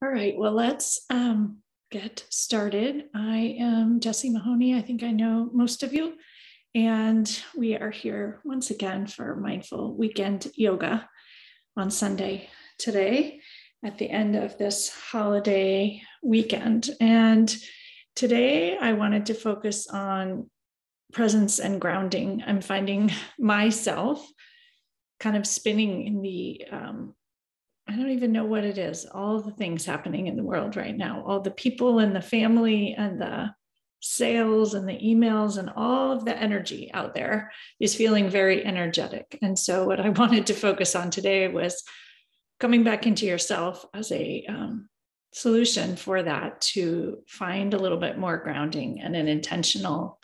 All right, well, let's um, get started. I am Jessie Mahoney. I think I know most of you. And we are here once again for mindful weekend yoga on Sunday today at the end of this holiday weekend. And today I wanted to focus on presence and grounding. I'm finding myself kind of spinning in the um, I don't even know what it is. All the things happening in the world right now, all the people and the family and the sales and the emails and all of the energy out there is feeling very energetic. And so, what I wanted to focus on today was coming back into yourself as a um, solution for that to find a little bit more grounding and an intentional,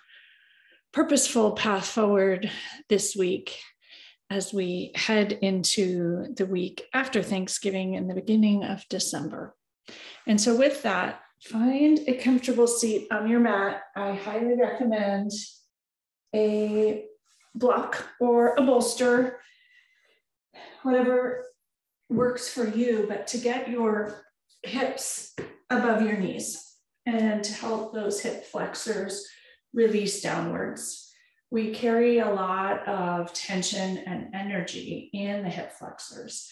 purposeful path forward this week as we head into the week after Thanksgiving and the beginning of December. And so, with that, find a comfortable seat on your mat. I highly recommend a block or a bolster, whatever works for you, but to get your hips above your knees and to help those hip flexors release downwards we carry a lot of tension and energy in the hip flexors.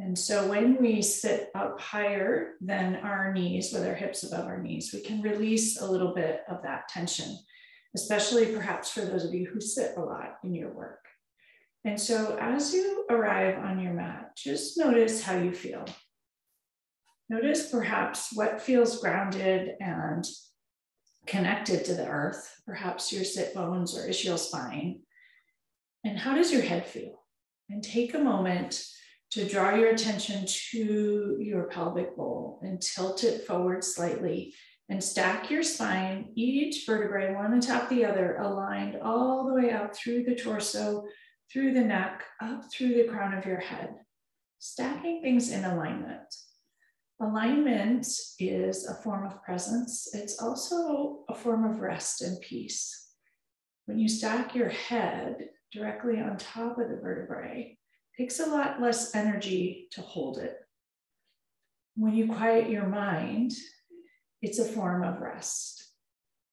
And so when we sit up higher than our knees, with our hips above our knees, we can release a little bit of that tension, especially perhaps for those of you who sit a lot in your work. And so as you arrive on your mat, just notice how you feel. Notice perhaps what feels grounded and connected to the earth, perhaps your sit bones or ischial spine. And how does your head feel? And take a moment to draw your attention to your pelvic bowl and tilt it forward slightly and stack your spine, each vertebrae, one on top of the other, aligned all the way up through the torso, through the neck, up through the crown of your head. Stacking things in alignment. Alignment is a form of presence. It's also a form of rest and peace. When you stack your head directly on top of the vertebrae, it takes a lot less energy to hold it. When you quiet your mind, it's a form of rest.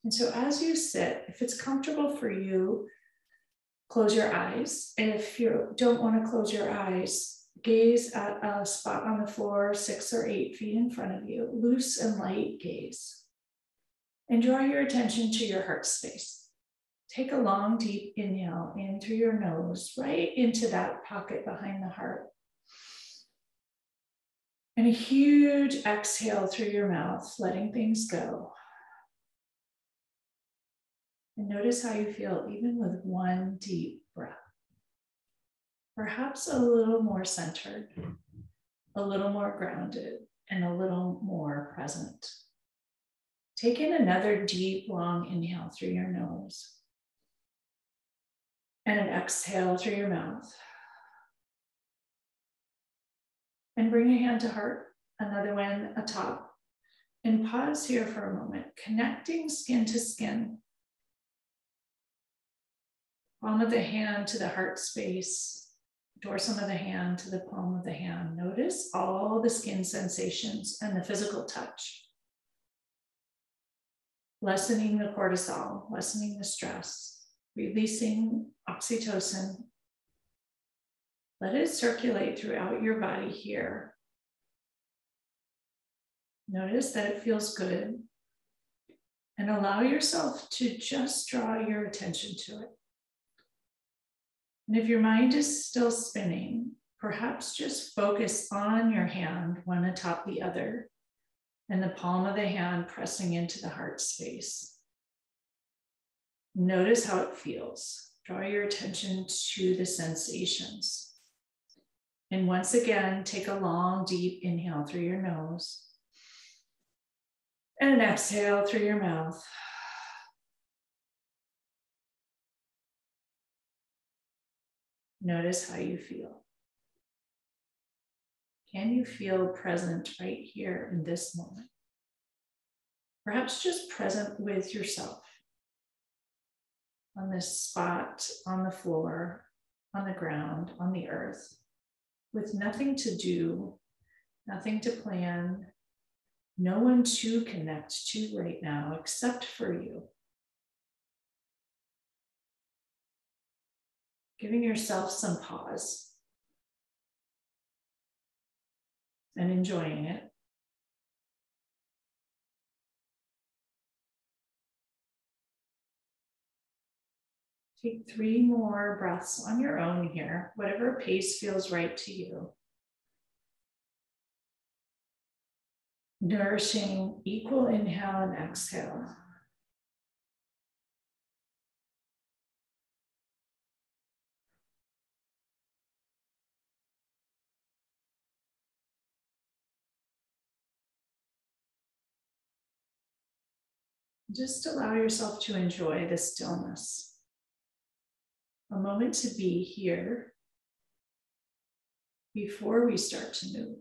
And so as you sit, if it's comfortable for you, close your eyes. If you don't want to close your eyes, gaze at a spot on the floor, six or eight feet in front of you, loose and light gaze. And draw your attention to your heart space. Take a long, deep inhale in through your nose, right into that pocket behind the heart. And a huge exhale through your mouth, letting things go. And notice how you feel even with one deep breath perhaps a little more centered, a little more grounded, and a little more present. Take in another deep, long inhale through your nose and an exhale through your mouth. And bring your hand to heart, another one atop. And pause here for a moment, connecting skin to skin. Palm of the hand to the heart space, dorsum of the hand to the palm of the hand. Notice all the skin sensations and the physical touch. Lessening the cortisol, lessening the stress, releasing oxytocin. Let it circulate throughout your body here. Notice that it feels good. And allow yourself to just draw your attention to it. And if your mind is still spinning, perhaps just focus on your hand, one atop the other, and the palm of the hand pressing into the heart space. Notice how it feels. Draw your attention to the sensations. And once again, take a long, deep inhale through your nose and an exhale through your mouth. Notice how you feel. Can you feel present right here in this moment? Perhaps just present with yourself on this spot, on the floor, on the ground, on the earth, with nothing to do, nothing to plan, no one to connect to right now except for you. Giving yourself some pause and enjoying it. Take three more breaths on your own here, whatever pace feels right to you. Nourishing equal inhale and exhale. Just allow yourself to enjoy the stillness a moment to be here before we start to move.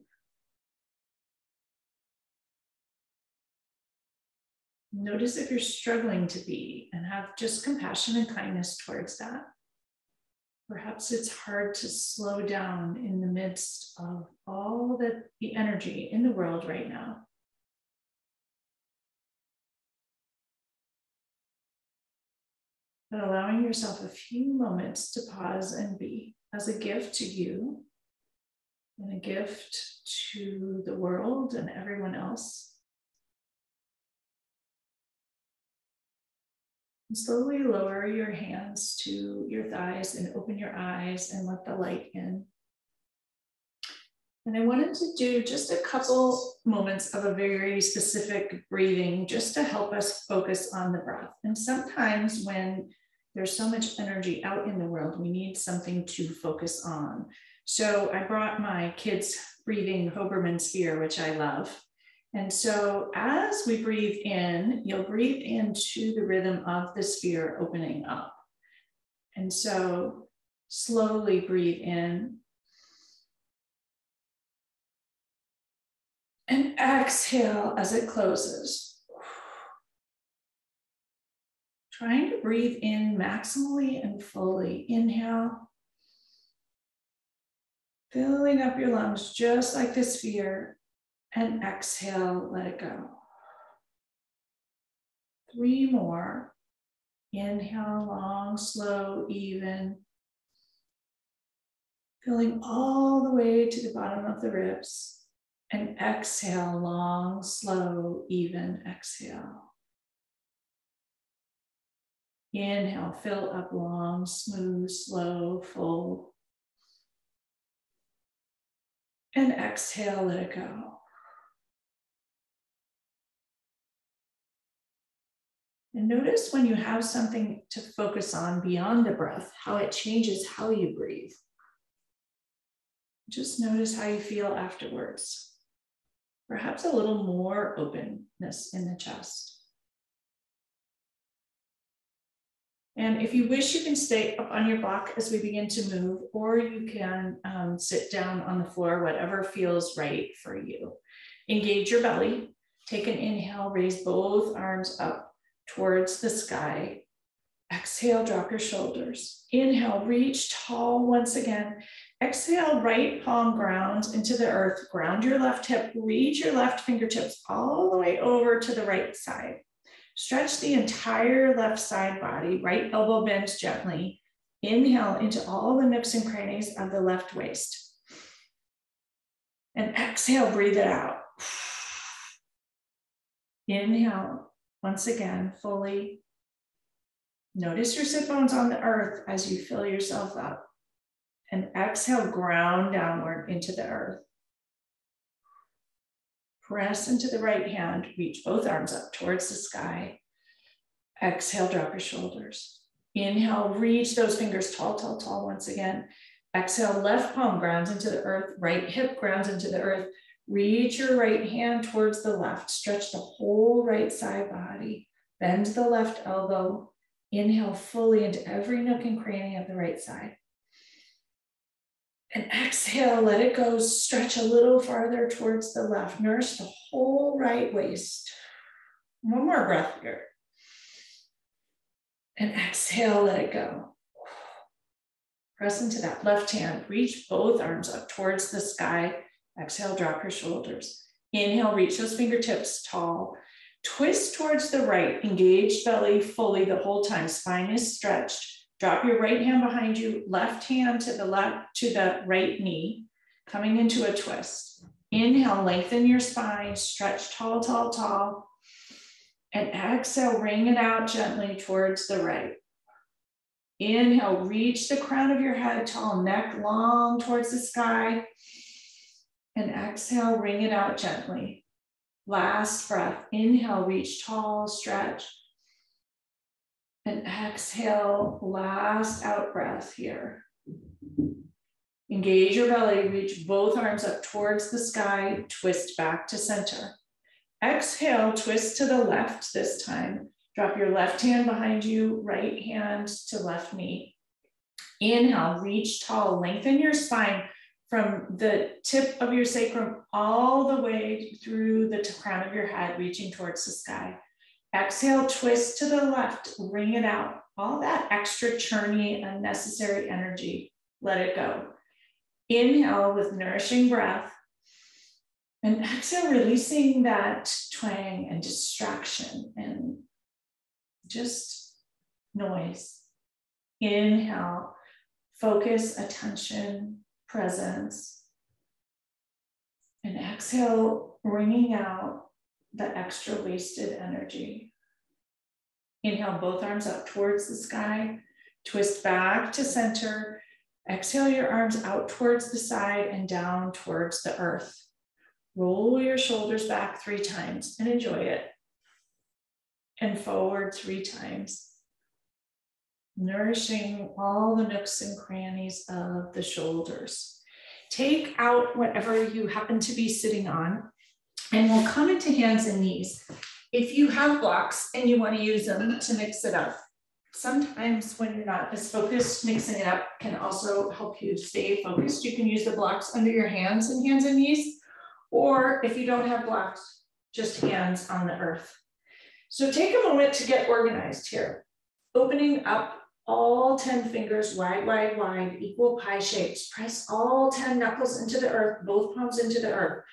Notice if you're struggling to be and have just compassion and kindness towards that. Perhaps it's hard to slow down in the midst of all the, the energy in the world right now. Allowing yourself a few moments to pause and be as a gift to you and a gift to the world and everyone else. And slowly lower your hands to your thighs and open your eyes and let the light in. And I wanted to do just a couple moments of a very specific breathing just to help us focus on the breath. And sometimes when there's so much energy out in the world, we need something to focus on. So I brought my kids' breathing Hoberman sphere, which I love. And so as we breathe in, you'll breathe into the rhythm of the sphere opening up. And so slowly breathe in And exhale as it closes. Trying to breathe in maximally and fully. Inhale. Filling up your lungs just like the sphere. And exhale, let it go. Three more. Inhale, long, slow, even. Filling all the way to the bottom of the ribs. And exhale, long, slow, even exhale. Inhale, fill up long, smooth, slow, full. And exhale, let it go. And notice when you have something to focus on beyond the breath, how it changes how you breathe. Just notice how you feel afterwards perhaps a little more openness in the chest. And if you wish, you can stay up on your block as we begin to move, or you can um, sit down on the floor, whatever feels right for you. Engage your belly. Take an inhale, raise both arms up towards the sky. Exhale, drop your shoulders. Inhale, reach tall once again. Exhale, right palm grounds into the earth. Ground your left hip, reach your left fingertips all the way over to the right side. Stretch the entire left side body, right elbow bends gently. Inhale into all the nips and crannies of the left waist. And exhale, breathe it out. Inhale, once again, fully. Notice your sit bones on the earth as you fill yourself up and exhale, ground downward into the earth. Press into the right hand, reach both arms up towards the sky. Exhale, drop your shoulders. Inhale, reach those fingers tall, tall, tall once again. Exhale, left palm grounds into the earth, right hip grounds into the earth. Reach your right hand towards the left. Stretch the whole right side body. Bend the left elbow. Inhale fully into every nook and cranny of the right side. And exhale, let it go. Stretch a little farther towards the left. Nurse the whole right waist. One more breath here. And exhale, let it go. Press into that left hand. Reach both arms up towards the sky. Exhale, drop your shoulders. Inhale, reach those fingertips tall. Twist towards the right, engage belly fully the whole time. Spine is stretched. Drop your right hand behind you, left hand to the left to the right knee, coming into a twist. Inhale, lengthen your spine, stretch tall, tall, tall. And exhale, wring it out gently towards the right. Inhale, reach the crown of your head tall, neck long towards the sky. And exhale, wring it out gently. Last breath. Inhale, reach tall, stretch. And exhale, last out breath here. Engage your belly, reach both arms up towards the sky, twist back to center. Exhale, twist to the left this time. Drop your left hand behind you, right hand to left knee. Inhale, reach tall, lengthen your spine from the tip of your sacrum all the way through the crown of your head, reaching towards the sky. Exhale, twist to the left, wring it out. All that extra churny, unnecessary energy, let it go. Inhale with nourishing breath. And exhale, releasing that twang and distraction and just noise. Inhale, focus, attention, presence. And exhale, bringing out the extra wasted energy. Inhale, both arms up towards the sky. Twist back to center. Exhale your arms out towards the side and down towards the earth. Roll your shoulders back three times and enjoy it. And forward three times. Nourishing all the nooks and crannies of the shoulders. Take out whatever you happen to be sitting on and we'll come into hands and knees. If you have blocks and you want to use them to mix it up, sometimes when you're not as focused, mixing it up can also help you stay focused. You can use the blocks under your hands and hands and knees, or if you don't have blocks, just hands on the earth. So take a moment to get organized here. Opening up all 10 fingers wide, wide, wide, equal pie shapes. Press all 10 knuckles into the earth, both palms into the earth.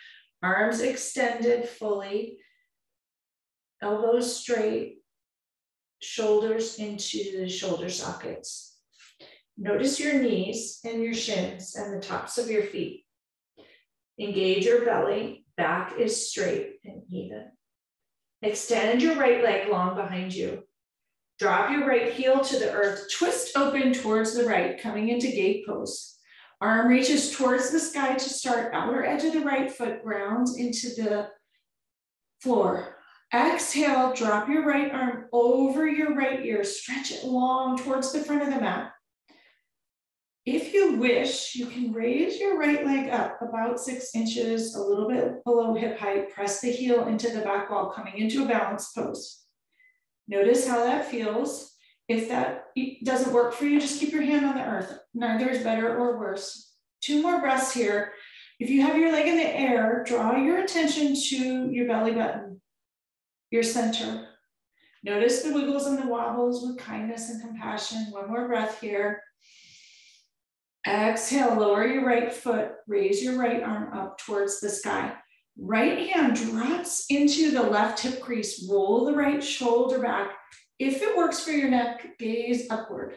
Arms extended fully, elbows straight, shoulders into the shoulder sockets. Notice your knees and your shins and the tops of your feet. Engage your belly, back is straight and even. Extend your right leg long behind you. Drop your right heel to the earth, twist open towards the right, coming into gate pose. Arm reaches towards the sky to start outer edge of the right foot, grounds into the floor. Exhale, drop your right arm over your right ear, stretch it long towards the front of the mat. If you wish, you can raise your right leg up about six inches, a little bit below hip height, press the heel into the back wall, coming into a balance pose. Notice how that feels. If that doesn't work for you, just keep your hand on the earth. Neither is better or worse. Two more breaths here. If you have your leg in the air, draw your attention to your belly button, your center. Notice the wiggles and the wobbles with kindness and compassion. One more breath here. Exhale, lower your right foot, raise your right arm up towards the sky. Right hand drops into the left hip crease, roll the right shoulder back, if it works for your neck, gaze upward.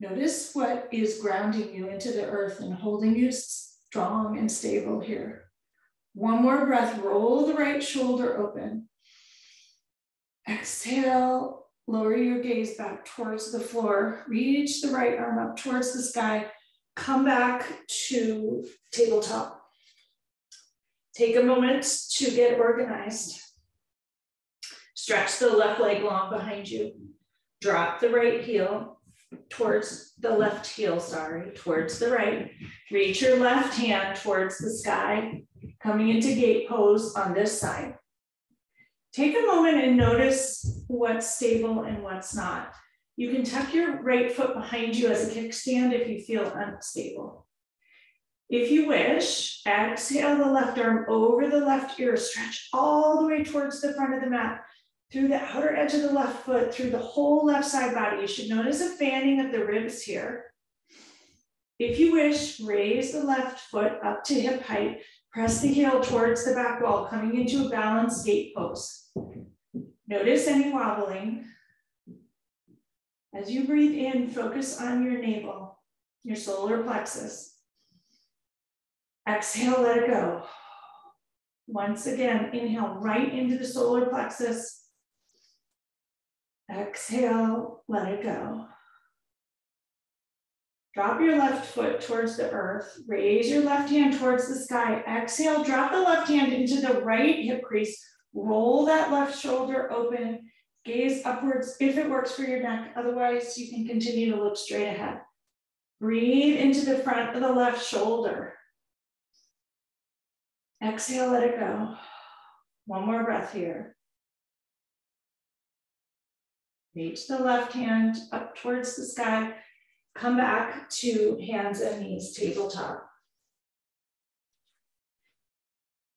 Notice what is grounding you into the earth and holding you strong and stable here. One more breath, roll the right shoulder open. Exhale, lower your gaze back towards the floor. Reach the right arm up towards the sky. Come back to tabletop. Take a moment to get organized. Stretch the left leg long behind you. Drop the right heel towards the left heel, sorry, towards the right. Reach your left hand towards the sky, coming into gate pose on this side. Take a moment and notice what's stable and what's not. You can tuck your right foot behind you as a kickstand if you feel unstable. If you wish, exhale the left arm over the left ear, stretch all the way towards the front of the mat through the outer edge of the left foot, through the whole left side body. You should notice a fanning of the ribs here. If you wish, raise the left foot up to hip height. Press the heel towards the back wall, coming into a balanced gate pose. Notice any wobbling. As you breathe in, focus on your navel, your solar plexus. Exhale, let it go. Once again, inhale right into the solar plexus. Exhale, let it go. Drop your left foot towards the earth. Raise your left hand towards the sky. Exhale, drop the left hand into the right hip crease. Roll that left shoulder open. Gaze upwards if it works for your neck. Otherwise, you can continue to look straight ahead. Breathe into the front of the left shoulder. Exhale, let it go. One more breath here. Reach the left hand up towards the sky. Come back to hands and knees, tabletop.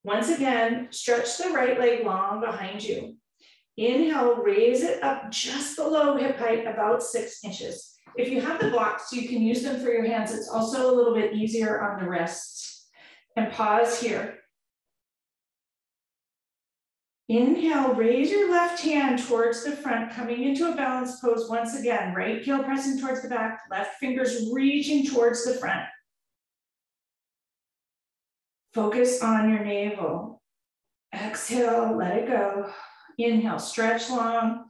Once again, stretch the right leg long behind you. Inhale, raise it up just below hip height, about six inches. If you have the blocks, you can use them for your hands. It's also a little bit easier on the wrists. And pause here. Inhale, raise your left hand towards the front, coming into a balanced pose once again. Right heel pressing towards the back, left fingers reaching towards the front. Focus on your navel. Exhale, let it go. Inhale, stretch long.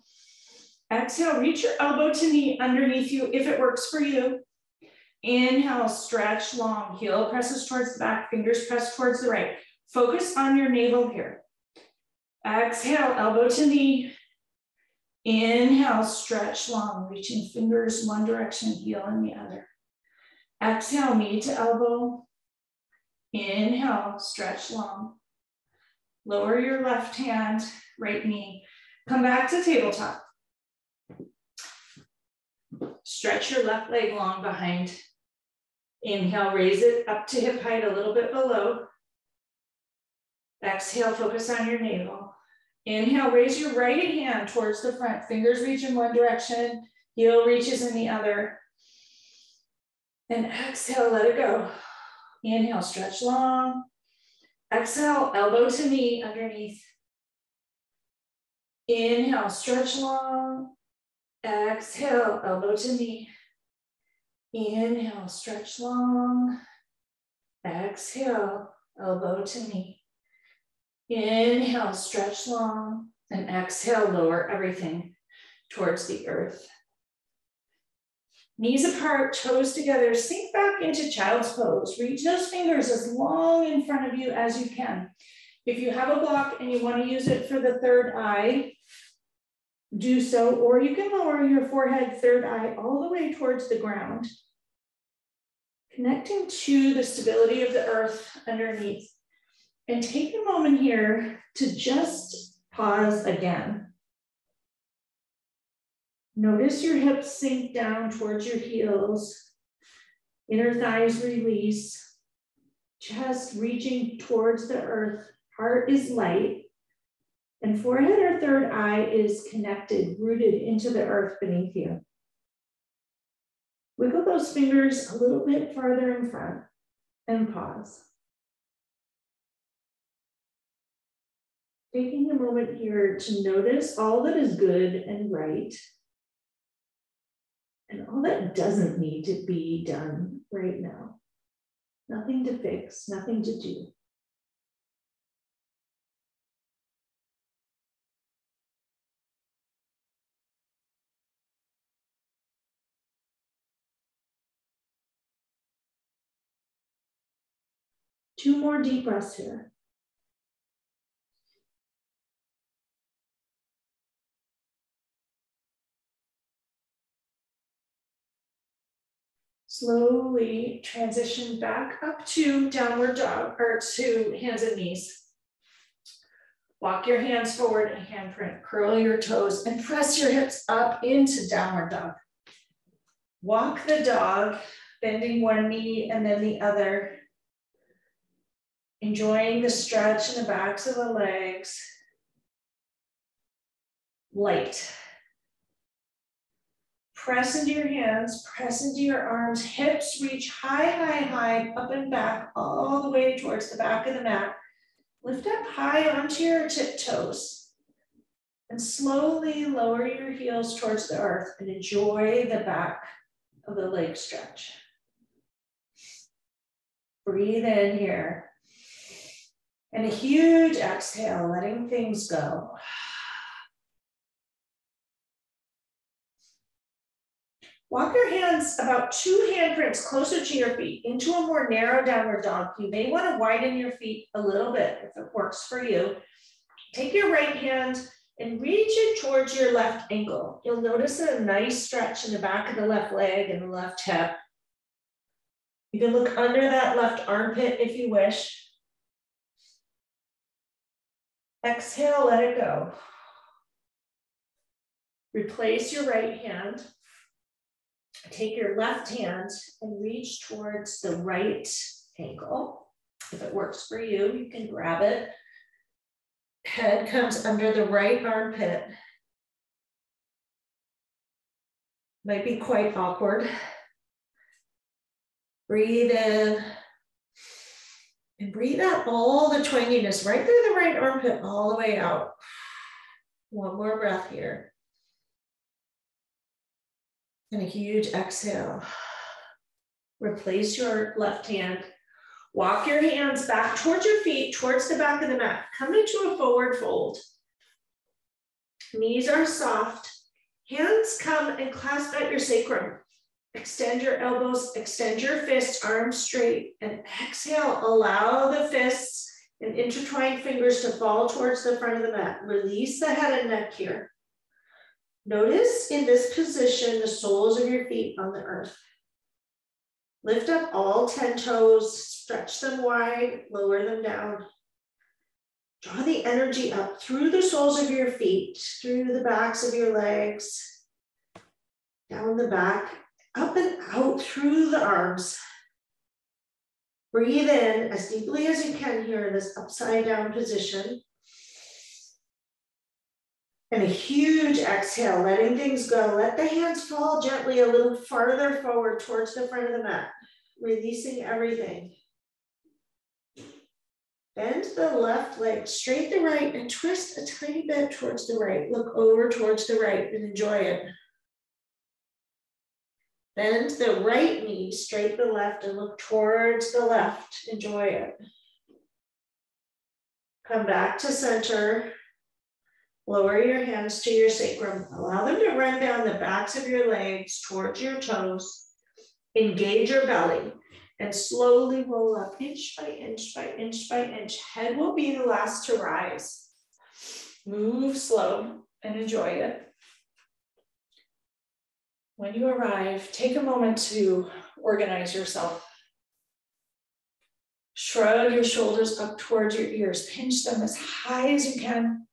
Exhale, reach your elbow to knee underneath you if it works for you. Inhale, stretch long. Heel presses towards the back, fingers press towards the right. Focus on your navel here. Exhale, elbow to knee. Inhale, stretch long, reaching fingers one direction, heel in the other. Exhale, knee to elbow. Inhale, stretch long. Lower your left hand, right knee. Come back to tabletop. Stretch your left leg long behind. Inhale, raise it up to hip height, a little bit below. Exhale, focus on your navel. Inhale, raise your right hand towards the front. Fingers reach in one direction, heel reaches in the other. And exhale, let it go. Inhale, stretch long. Exhale, elbow to knee underneath. Inhale, stretch long. Exhale, elbow to knee. Inhale, stretch long. Exhale, elbow to knee. Inhale, stretch long, and exhale, lower everything towards the earth. Knees apart, toes together, sink back into child's pose. Reach those fingers as long in front of you as you can. If you have a block and you wanna use it for the third eye, do so, or you can lower your forehead, third eye, all the way towards the ground. Connecting to the stability of the earth underneath. And take a moment here to just pause again. Notice your hips sink down towards your heels, inner thighs release, chest reaching towards the earth, heart is light, and forehead or third eye is connected, rooted into the earth beneath you. Wiggle those fingers a little bit farther in front and pause. Taking a moment here to notice all that is good and right and all that doesn't need to be done right now. Nothing to fix, nothing to do. Two more deep breaths here. Slowly transition back up to downward dog or to hands and knees. Walk your hands forward and handprint, curl your toes and press your hips up into downward dog. Walk the dog, bending one knee and then the other. Enjoying the stretch in the backs of the legs. Light press into your hands, press into your arms, hips reach high, high, high, up and back, all the way towards the back of the mat. Lift up high onto your tiptoes and slowly lower your heels towards the earth and enjoy the back of the leg stretch. Breathe in here. And a huge exhale, letting things go. Walk your hands about two handprints closer to your feet into a more narrow downward dog. You may want to widen your feet a little bit if it works for you. Take your right hand and reach it towards your left ankle. You'll notice a nice stretch in the back of the left leg and the left hip. You can look under that left armpit if you wish. Exhale, let it go. Replace your right hand take your left hand and reach towards the right ankle. If it works for you, you can grab it. Head comes under the right armpit. Might be quite awkward. Breathe in and breathe out all the twanginess right through the right armpit, all the way out. One more breath here and a huge exhale. Replace your left hand. Walk your hands back towards your feet, towards the back of the mat. Come into a forward fold. Knees are soft. Hands come and clasp at your sacrum. Extend your elbows, extend your fists, arms straight, and exhale. Allow the fists and intertwined fingers to fall towards the front of the mat. Release the head and neck here. Notice in this position the soles of your feet on the earth. Lift up all 10 toes, stretch them wide, lower them down. Draw the energy up through the soles of your feet, through the backs of your legs, down the back, up and out through the arms. Breathe in as deeply as you can here in this upside down position. And a huge exhale, letting things go. Let the hands fall gently a little farther forward towards the front of the mat, releasing everything. Bend the left leg straight the right and twist a tiny bit towards the right. Look over towards the right and enjoy it. Bend the right knee straight the left and look towards the left. Enjoy it. Come back to center. Lower your hands to your sacrum. Allow them to run down the backs of your legs towards your toes. Engage your belly and slowly roll up inch by inch by inch by inch. Head will be the last to rise. Move slow and enjoy it. When you arrive, take a moment to organize yourself. Shrug your shoulders up towards your ears. Pinch them as high as you can.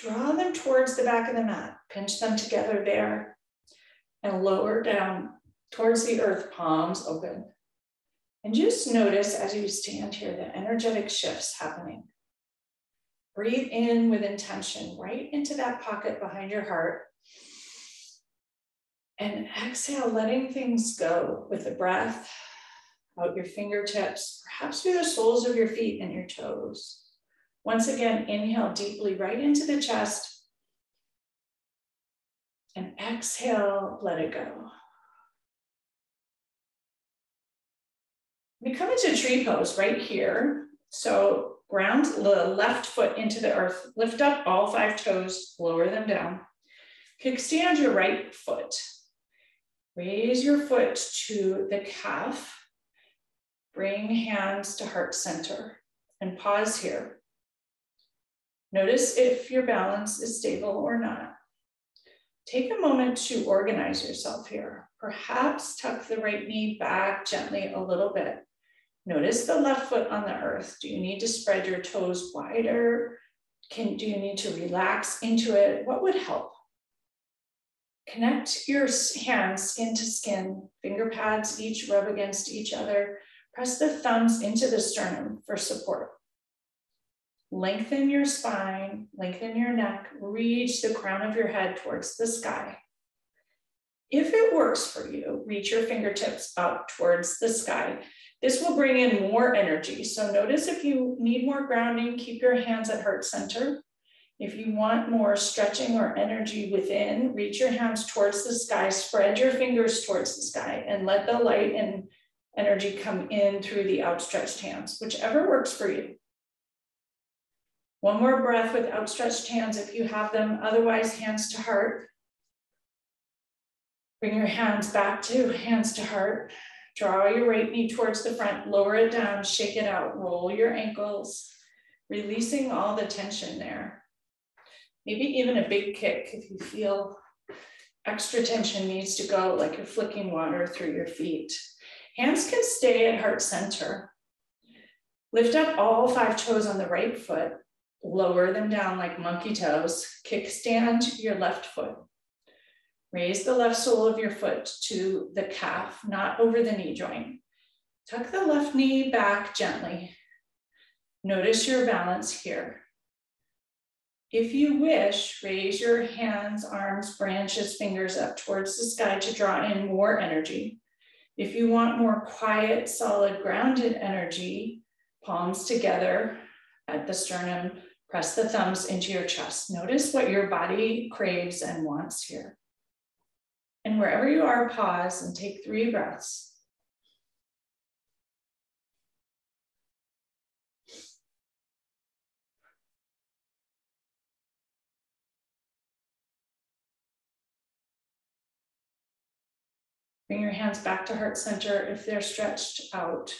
Draw them towards the back of the mat, pinch them together there, and lower down towards the earth, palms open. And just notice as you stand here the energetic shifts happening. Breathe in with intention right into that pocket behind your heart. And exhale, letting things go with the breath out your fingertips, perhaps through the soles of your feet and your toes. Once again, inhale deeply right into the chest. And exhale, let it go. We come into tree pose right here. So ground the left foot into the earth, lift up all five toes, lower them down. Kickstand your right foot. Raise your foot to the calf. Bring hands to heart center and pause here. Notice if your balance is stable or not. Take a moment to organize yourself here. Perhaps tuck the right knee back gently a little bit. Notice the left foot on the earth. Do you need to spread your toes wider? Can, do you need to relax into it? What would help? Connect your hands skin to skin, finger pads each rub against each other. Press the thumbs into the sternum for support. Lengthen your spine, lengthen your neck, reach the crown of your head towards the sky. If it works for you, reach your fingertips up towards the sky. This will bring in more energy. So notice if you need more grounding, keep your hands at heart center. If you want more stretching or energy within, reach your hands towards the sky, spread your fingers towards the sky, and let the light and energy come in through the outstretched hands, whichever works for you. One more breath with outstretched hands if you have them, otherwise, hands to heart. Bring your hands back to hands to heart. Draw your right knee towards the front, lower it down, shake it out, roll your ankles, releasing all the tension there. Maybe even a big kick if you feel extra tension needs to go, like you're flicking water through your feet. Hands can stay at heart center. Lift up all five toes on the right foot, lower them down like monkey toes, kickstand your left foot. Raise the left sole of your foot to the calf, not over the knee joint. Tuck the left knee back gently. Notice your balance here. If you wish, raise your hands, arms, branches, fingers up towards the sky to draw in more energy. If you want more quiet, solid, grounded energy, palms together at the sternum, press the thumbs into your chest. Notice what your body craves and wants here. And wherever you are, pause and take three breaths. Bring your hands back to heart center if they're stretched out.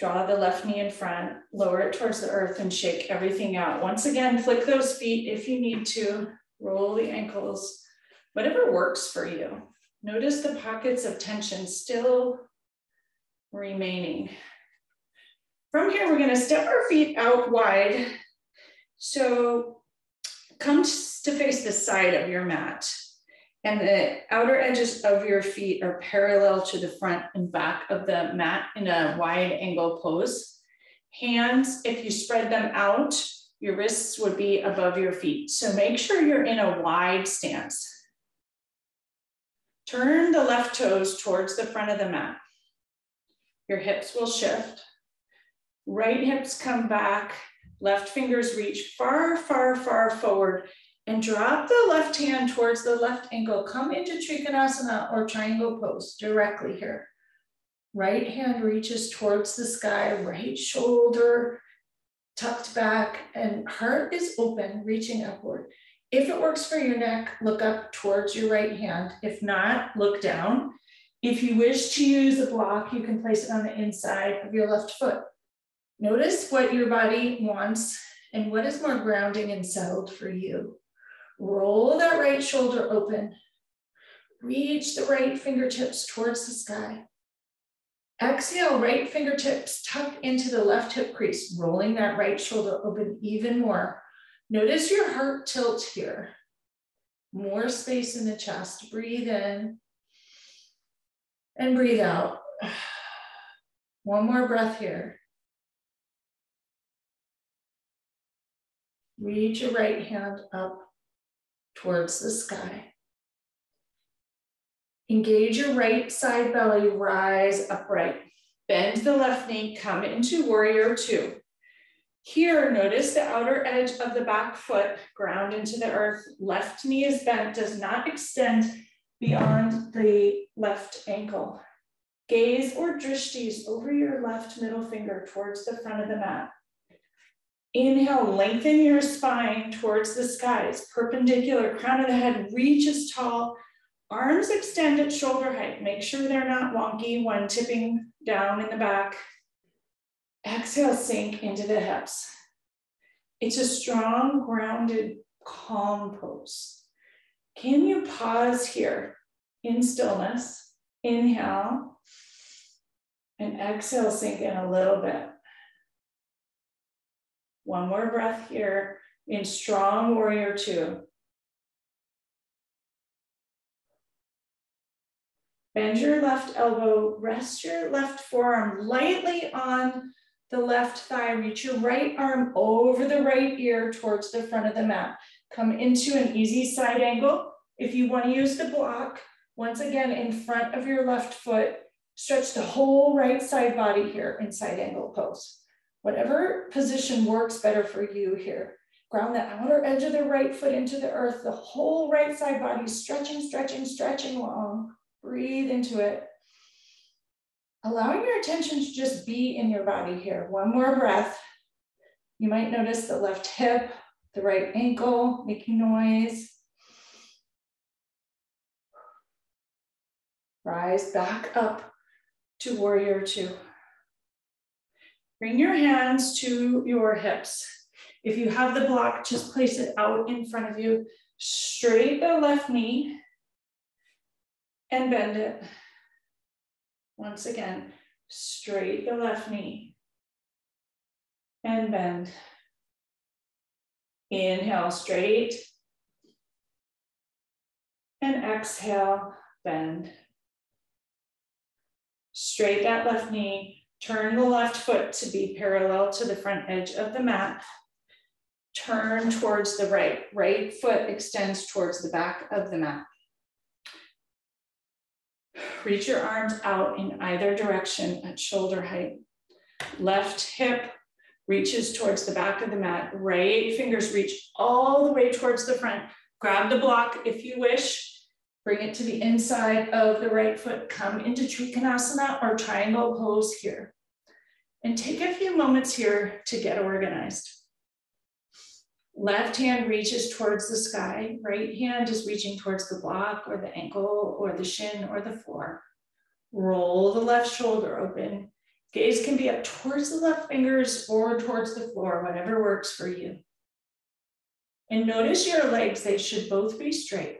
Draw the left knee in front, lower it towards the earth and shake everything out. Once again, flick those feet if you need to, roll the ankles, whatever works for you. Notice the pockets of tension still remaining. From here, we're gonna step our feet out wide. So come to face the side of your mat and the outer edges of your feet are parallel to the front and back of the mat in a wide angle pose. Hands, if you spread them out, your wrists would be above your feet. So make sure you're in a wide stance. Turn the left toes towards the front of the mat. Your hips will shift. Right hips come back. Left fingers reach far, far, far forward and drop the left hand towards the left ankle. Come into Trikonasana or triangle pose directly here. Right hand reaches towards the sky, right shoulder tucked back, and heart is open, reaching upward. If it works for your neck, look up towards your right hand. If not, look down. If you wish to use a block, you can place it on the inside of your left foot. Notice what your body wants and what is more grounding and settled for you. Roll that right shoulder open. Reach the right fingertips towards the sky. Exhale, right fingertips tuck into the left hip crease, rolling that right shoulder open even more. Notice your heart tilt here. More space in the chest. Breathe in and breathe out. One more breath here. Reach your right hand up towards the sky. Engage your right side belly, rise upright. Bend the left knee, come into warrior two. Here, notice the outer edge of the back foot ground into the earth. Left knee is bent, does not extend beyond the left ankle. Gaze or drishtis over your left middle finger towards the front of the mat. Inhale, lengthen your spine towards the skies, perpendicular, crown of the head reaches tall, arms extend at shoulder height. Make sure they're not wonky when tipping down in the back. Exhale, sink into the hips. It's a strong, grounded, calm pose. Can you pause here in stillness? Inhale and exhale, sink in a little bit. One more breath here in strong warrior two. Bend your left elbow, rest your left forearm lightly on the left thigh. Reach your right arm over the right ear towards the front of the mat. Come into an easy side angle. If you wanna use the block, once again, in front of your left foot, stretch the whole right side body here in side angle pose. Whatever position works better for you here. Ground the outer edge of the right foot into the earth, the whole right side body stretching, stretching, stretching long. Breathe into it. Allowing your attention to just be in your body here. One more breath. You might notice the left hip, the right ankle making noise. Rise back up to warrior two. Bring your hands to your hips. If you have the block, just place it out in front of you. Straight the left knee and bend it. Once again, straight the left knee and bend. Inhale, straight. And exhale, bend. Straight that left knee. Turn the left foot to be parallel to the front edge of the mat. Turn towards the right. Right foot extends towards the back of the mat. Reach your arms out in either direction at shoulder height. Left hip reaches towards the back of the mat. Right fingers reach all the way towards the front. Grab the block if you wish. Bring it to the inside of the right foot. Come into Trikonasana or triangle pose here. And take a few moments here to get organized. Left hand reaches towards the sky. Right hand is reaching towards the block or the ankle or the shin or the floor. Roll the left shoulder open. Gaze can be up towards the left fingers or towards the floor, whatever works for you. And notice your legs, they should both be straight.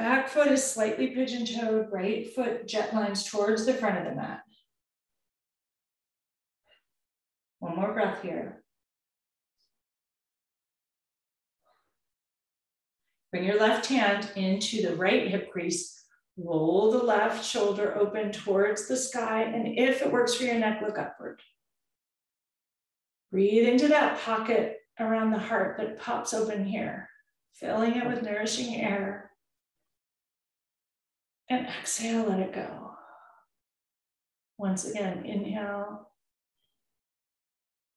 Back foot is slightly pigeon toed, right foot jet lines towards the front of the mat. One more breath here. Bring your left hand into the right hip crease. Roll the left shoulder open towards the sky. And if it works for your neck, look upward. Breathe into that pocket around the heart that pops open here, filling it with nourishing air. And exhale, let it go. Once again, inhale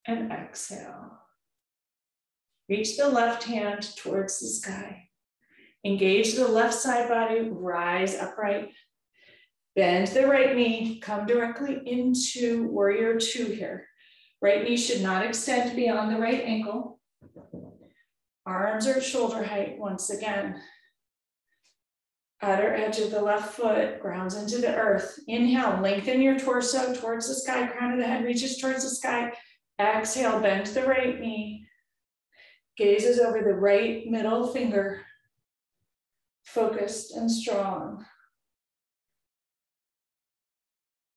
and exhale. Reach the left hand towards the sky. Engage the left side body, rise upright. Bend the right knee, come directly into warrior two here. Right knee should not extend beyond the right ankle. Arms are shoulder height once again. Outer edge of the left foot grounds into the earth. Inhale, lengthen your torso towards the sky, crown of the head reaches towards the sky. Exhale, bend the right knee. Gazes over the right middle finger focused and strong.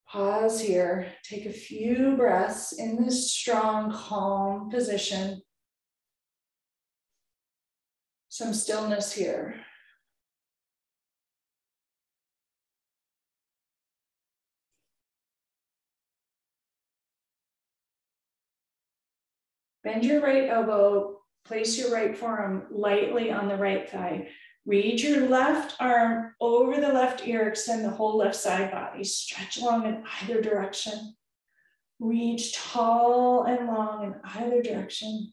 Pause here, take a few breaths in this strong, calm position. Some stillness here. Bend your right elbow, place your right forearm lightly on the right thigh. Reach your left arm over the left ear, extend the whole left side body, stretch long in either direction. Reach tall and long in either direction.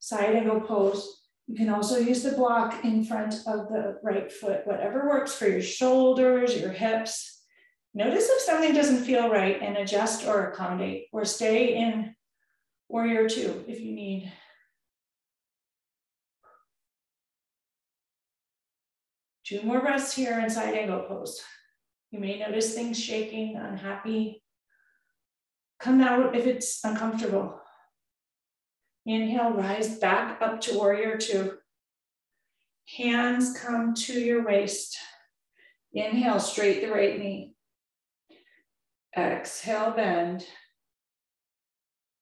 Side angle pose. You can also use the block in front of the right foot, whatever works for your shoulders, your hips. Notice if something doesn't feel right and adjust or accommodate, or stay in warrior two if you need. Two more breaths here in side angle pose. You may notice things shaking, unhappy. Come out if it's uncomfortable. Inhale, rise back up to warrior two. Hands come to your waist. Inhale, straight the right knee. Exhale, bend.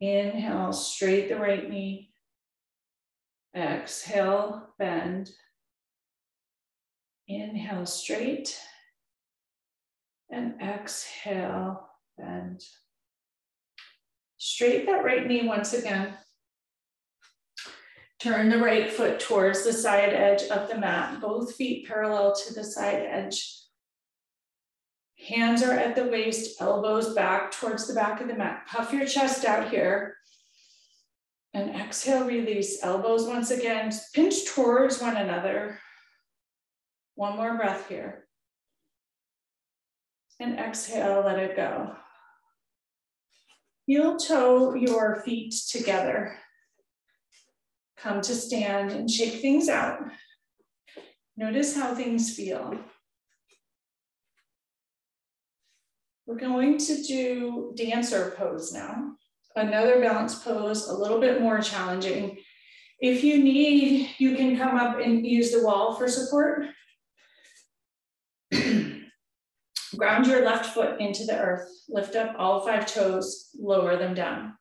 Inhale, straight the right knee. Exhale, bend. Inhale straight and exhale, bend. Straight that right knee once again. Turn the right foot towards the side edge of the mat, both feet parallel to the side edge. Hands are at the waist, elbows back towards the back of the mat. Puff your chest out here. And exhale, release. Elbows once again, pinch towards one another. One more breath here. And exhale, let it go. Heel toe your feet together. Come to stand and shake things out. Notice how things feel. We're going to do dancer pose now. Another balance pose, a little bit more challenging. If you need, you can come up and use the wall for support. Ground your left foot into the earth. Lift up all five toes, lower them down.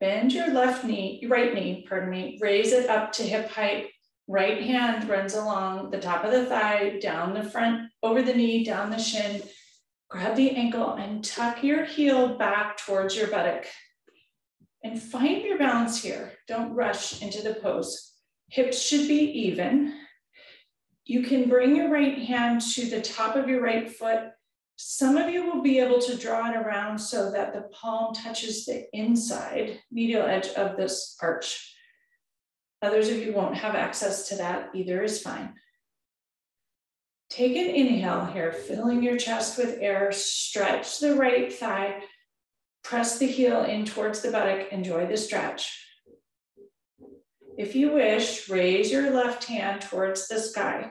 Bend your left knee, right knee, pardon me, raise it up to hip height. Right hand runs along the top of the thigh, down the front, over the knee, down the shin. Grab the ankle and tuck your heel back towards your buttock. And find your balance here. Don't rush into the pose. Hips should be even. You can bring your right hand to the top of your right foot. Some of you will be able to draw it around so that the palm touches the inside medial edge of this arch. Others of you won't have access to that, either is fine. Take an inhale here, filling your chest with air, stretch the right thigh, press the heel in towards the buttock, enjoy the stretch. If you wish, raise your left hand towards the sky,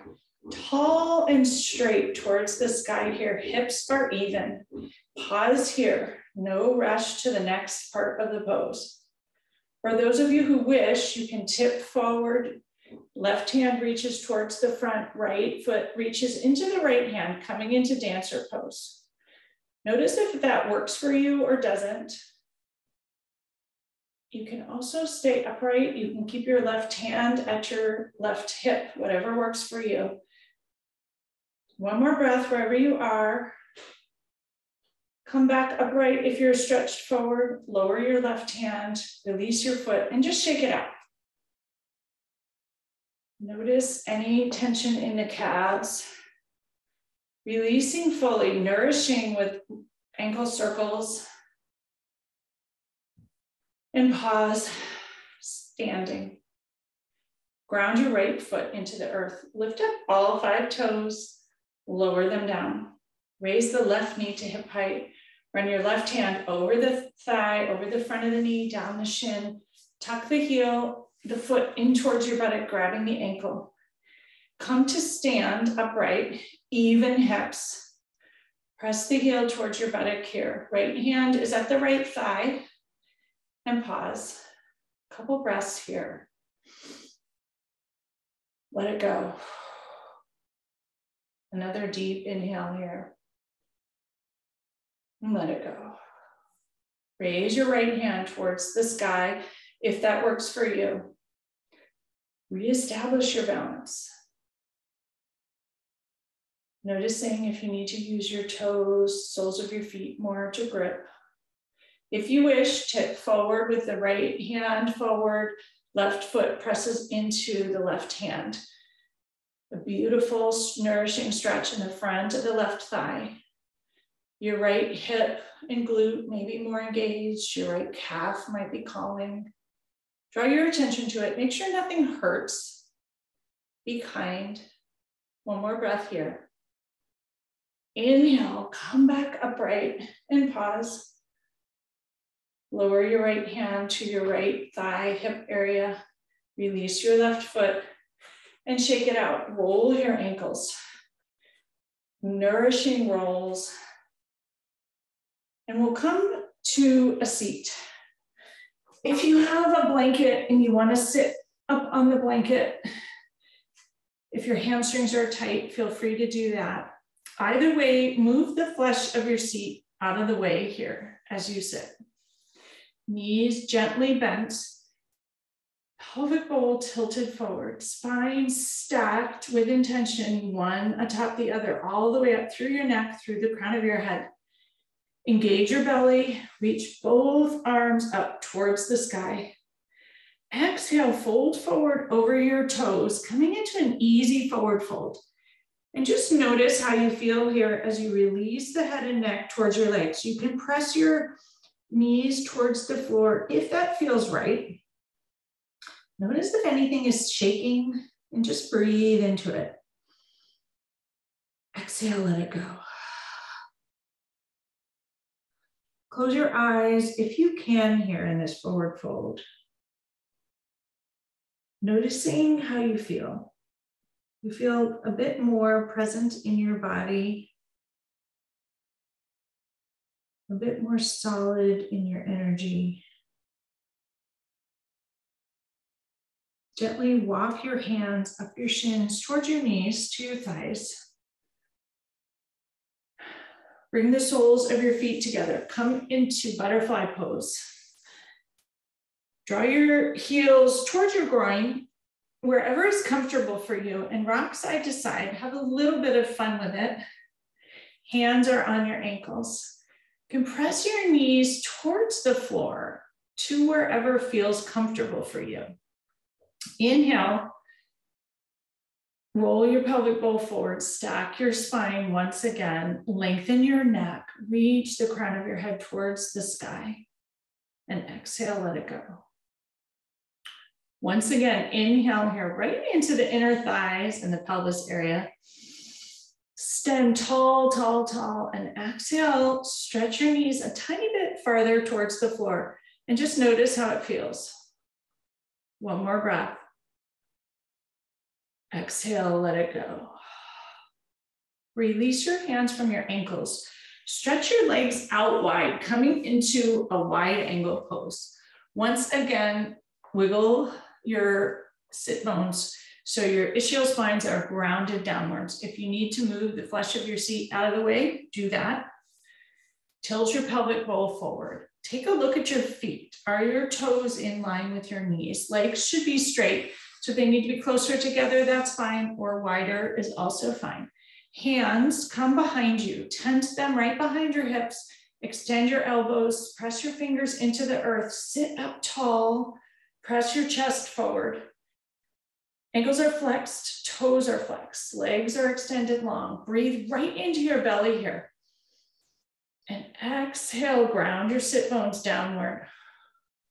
tall and straight towards the sky here. Hips are even. Pause here, no rush to the next part of the pose. For those of you who wish, you can tip forward Left hand reaches towards the front, right foot reaches into the right hand, coming into dancer pose. Notice if that works for you or doesn't. You can also stay upright. You can keep your left hand at your left hip, whatever works for you. One more breath wherever you are. Come back upright if you're stretched forward. Lower your left hand, release your foot, and just shake it out. Notice any tension in the calves. Releasing fully, nourishing with ankle circles. And pause, standing. Ground your right foot into the earth. Lift up all five toes, lower them down. Raise the left knee to hip height. Run your left hand over the thigh, over the front of the knee, down the shin. Tuck the heel the foot in towards your buttock, grabbing the ankle. Come to stand upright, even hips. Press the heel towards your buttock here. Right hand is at the right thigh and pause. Couple breaths here. Let it go. Another deep inhale here. And let it go. Raise your right hand towards the sky if that works for you reestablish your balance. Noticing if you need to use your toes, soles of your feet more to grip. If you wish, tip forward with the right hand forward, left foot presses into the left hand. A beautiful, nourishing stretch in the front of the left thigh. Your right hip and glute may be more engaged. Your right calf might be calling. Draw your attention to it. Make sure nothing hurts. Be kind. One more breath here. Inhale, come back upright and pause. Lower your right hand to your right thigh, hip area. Release your left foot and shake it out. Roll your ankles. Nourishing rolls. And we'll come to a seat. If you have a blanket and you want to sit up on the blanket, if your hamstrings are tight, feel free to do that. Either way, move the flesh of your seat out of the way here as you sit. Knees gently bent, pelvic bowl tilted forward, spine stacked with intention, one atop the other, all the way up through your neck, through the crown of your head. Engage your belly, reach both arms up towards the sky. Exhale, fold forward over your toes, coming into an easy forward fold. And just notice how you feel here as you release the head and neck towards your legs. You can press your knees towards the floor if that feels right. Notice if anything is shaking and just breathe into it. Exhale, let it go. Close your eyes if you can here in this forward fold. Noticing how you feel. You feel a bit more present in your body, a bit more solid in your energy. Gently walk your hands up your shins towards your knees to your thighs. Bring the soles of your feet together. Come into butterfly pose. Draw your heels towards your groin, wherever is comfortable for you, and rock side to side. Have a little bit of fun with it. Hands are on your ankles. Compress your knees towards the floor to wherever feels comfortable for you. Inhale, roll your pelvic bowl forward, stack your spine once again, lengthen your neck, reach the crown of your head towards the sky, and exhale, let it go. Once again, inhale here, right into the inner thighs and the pelvis area. Stand tall, tall, tall, and exhale, stretch your knees a tiny bit farther towards the floor, and just notice how it feels. One more breath. Exhale, let it go. Release your hands from your ankles. Stretch your legs out wide, coming into a wide angle pose. Once again, wiggle your sit bones so your ischial spines are grounded downwards. If you need to move the flesh of your seat out of the way, do that. Tilt your pelvic bowl forward. Take a look at your feet. Are your toes in line with your knees? Legs should be straight. So they need to be closer together, that's fine, or wider is also fine. Hands come behind you, tense them right behind your hips, extend your elbows, press your fingers into the earth, sit up tall, press your chest forward. Ankles are flexed, toes are flexed, legs are extended long. Breathe right into your belly here. And exhale, ground your sit bones downward.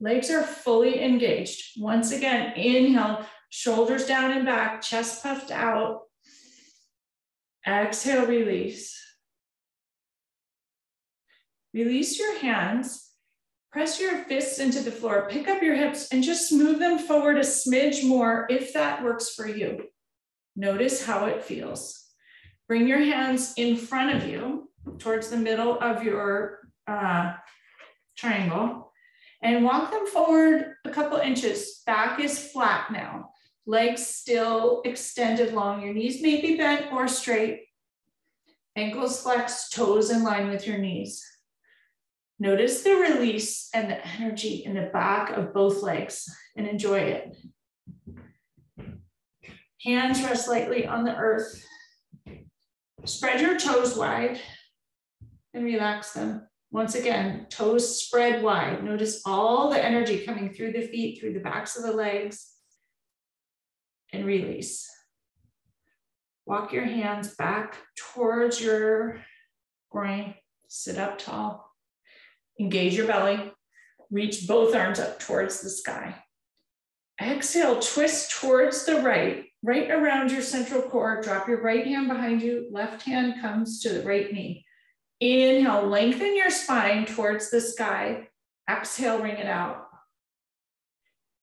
Legs are fully engaged. Once again, inhale, shoulders down and back, chest puffed out. Exhale, release. Release your hands. Press your fists into the floor. Pick up your hips and just move them forward a smidge more if that works for you. Notice how it feels. Bring your hands in front of you towards the middle of your uh, triangle and walk them forward a couple inches. Back is flat now. Legs still extended long. Your knees may be bent or straight. Ankles flexed, toes in line with your knees. Notice the release and the energy in the back of both legs and enjoy it. Hands rest lightly on the earth. Spread your toes wide and relax them. Once again, toes spread wide. Notice all the energy coming through the feet, through the backs of the legs, and release. Walk your hands back towards your groin. Sit up tall. Engage your belly. Reach both arms up towards the sky. Exhale, twist towards the right, right around your central core. Drop your right hand behind you. Left hand comes to the right knee. Inhale, lengthen your spine towards the sky. Exhale, wring it out.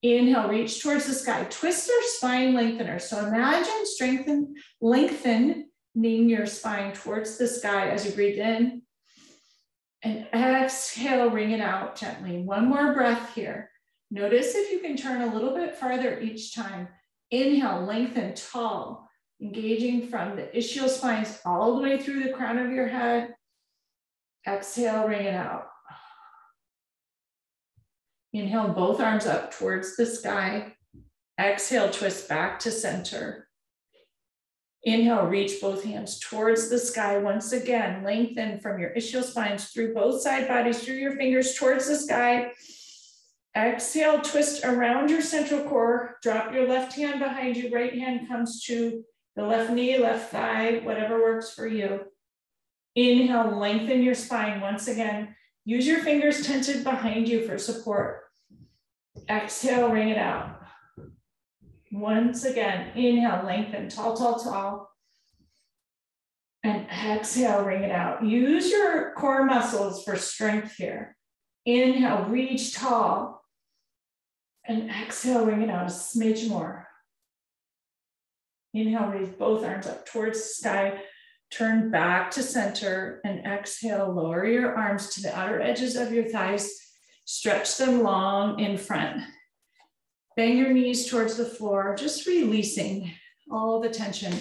Inhale, reach towards the sky. Twist your spine lengthener. So imagine strengthen, lengthening your spine towards the sky as you breathe in. And exhale, wring it out gently. One more breath here. Notice if you can turn a little bit farther each time. Inhale, lengthen tall, engaging from the ischial spines all the way through the crown of your head. Exhale, wring it out. Inhale, both arms up towards the sky. Exhale, twist back to center. Inhale, reach both hands towards the sky. Once again, lengthen from your ischial spines through both side bodies, through your fingers towards the sky. Exhale, twist around your central core. Drop your left hand behind you. Right hand comes to the left knee, left thigh, whatever works for you. Inhale, lengthen your spine once again. Use your fingers tented behind you for support. Exhale, wring it out. Once again, inhale, lengthen, tall, tall, tall. And exhale, wring it out. Use your core muscles for strength here. Inhale, reach tall. And exhale, wring it out a smidge more. Inhale, raise both arms up towards the sky. Turn back to center and exhale, lower your arms to the outer edges of your thighs. Stretch them long in front. Bang your knees towards the floor, just releasing all the tension.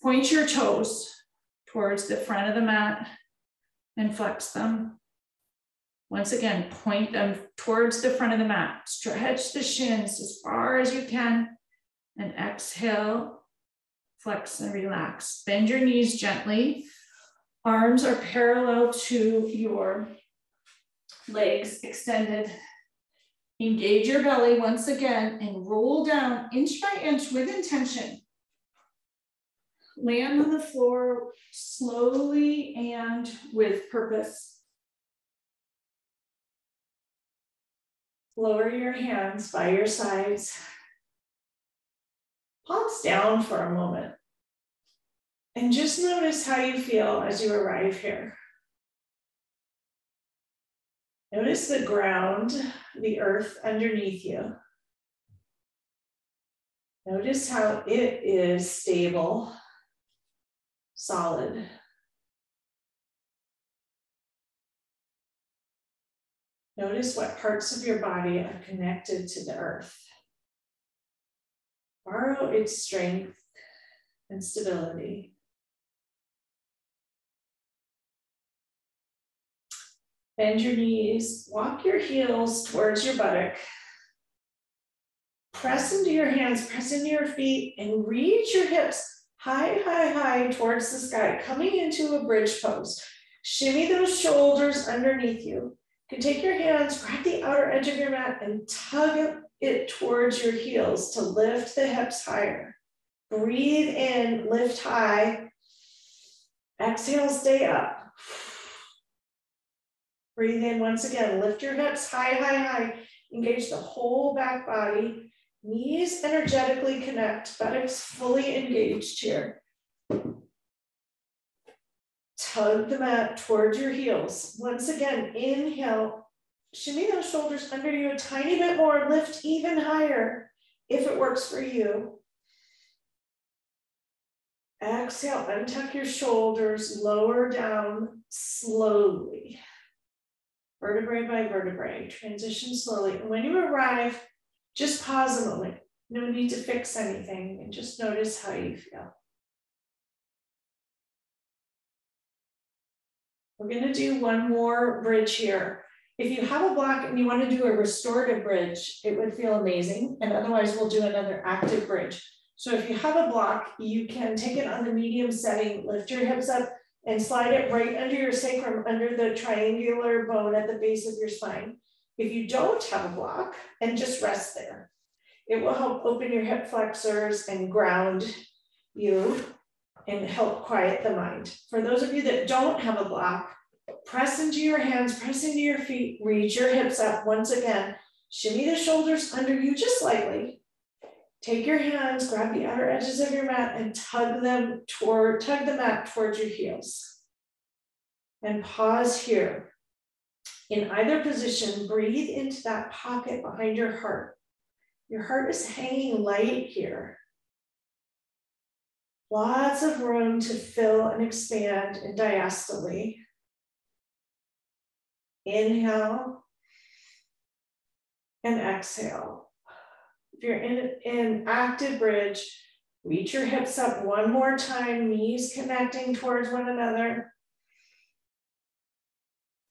Point your toes towards the front of the mat and flex them. Once again, point them towards the front of the mat. Stretch the shins as far as you can and exhale, flex and relax. Bend your knees gently. Arms are parallel to your legs extended. Engage your belly once again and roll down inch by inch with intention. Land on the floor slowly and with purpose. Lower your hands by your sides. Pause down for a moment. And just notice how you feel as you arrive here. Notice the ground, the earth underneath you. Notice how it is stable, solid. Notice what parts of your body are connected to the earth. Borrow its strength and stability. Bend your knees, walk your heels towards your buttock. Press into your hands, press into your feet, and reach your hips high, high, high towards the sky, coming into a bridge pose. Shimmy those shoulders underneath you. You can take your hands, grab the outer edge of your mat, and tug it towards your heels to lift the hips higher. Breathe in, lift high. Exhale, stay up. Breathe in once again, lift your hips high, high, high. Engage the whole back body. Knees energetically connect, buttocks fully engaged here. Tug the mat towards your heels. Once again, inhale, shimmy those shoulders under you a tiny bit more, lift even higher if it works for you. Exhale, untuck your shoulders, lower down slowly vertebrae by vertebrae, transition slowly. And when you arrive, just pause a moment. No need to fix anything and just notice how you feel. We're gonna do one more bridge here. If you have a block and you wanna do a restorative bridge, it would feel amazing. And otherwise we'll do another active bridge. So if you have a block, you can take it on the medium setting, lift your hips up and slide it right under your sacrum, under the triangular bone at the base of your spine. If you don't have a block, and just rest there. It will help open your hip flexors and ground you and help quiet the mind. For those of you that don't have a block, press into your hands, press into your feet, reach your hips up once again. Shimmy the shoulders under you just slightly. Take your hands, grab the outer edges of your mat and tug them toward, tug the mat towards your heels. And pause here. In either position, breathe into that pocket behind your heart. Your heart is hanging light here. Lots of room to fill and expand in diastole. Inhale and exhale. If you're in an active bridge, reach your hips up one more time, knees connecting towards one another.